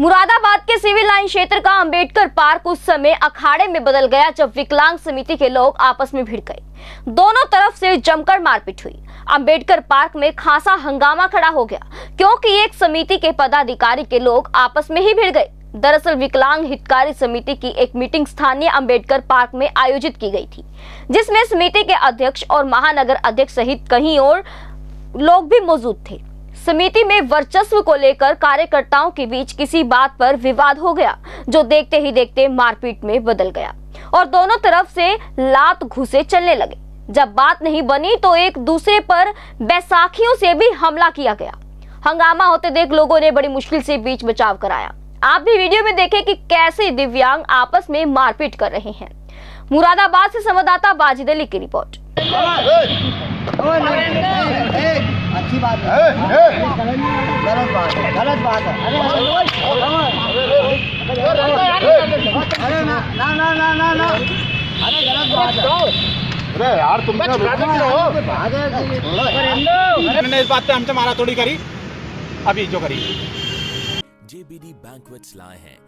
मुरादाबाद के civil line क्षेत्र का अंबेडकर पार्क उस समय अखाड़े में बदल गया जब विकलांग समिति के लोग आपस में भिड़ गए। दोनों तरफ़ से जमकर मारपीट हुई। अंबेडकर पार्क में खासा हंगामा खड़ा हो गया, क्योंकि एक समिति के पदाधिकारी के लोग आपस में ही भिड़ गए। दरअसल विकलांग हितकारी समिति की एक मीटिंग स्थानीय अंबेडकर पार्क में आयोजित की गई थी, जिसमें समिति के अध्यक्ष और महानगर अध्यक्ष सहित कहीं और लोग भी मौजूद थे। समिति में वर्चस्व को लेकर कार्यकर्ताओं के बीच किसी बात पर विवाद हो गया जो देखते ही देखते मारपीट में बदल गया और दोनों तरफ़ से लात घुसे चलने लगे जब बात नहीं बनी तो एक दूसरे पर बैसाखियों से भी हमला किया गया हंगामा होते देख लोगों ने बड़ी मुश्किल से बीच बचाव कराया आप भी वीडियो में देखें कि कैसे दिव्यांग आपस में मारपीट कर रहे हैं मुरादाबाद से संवाददाता बाजिद अली की रिपोर्ट अच्छी बात है गलत बात है गलत बात है अरे ना ना ना ना ना ना अरे गलत बात है अरे यार मैंने इस बात पे हमसे मारा थोड़ी करी अभी जो करी जेबीडी Banquets lie हैं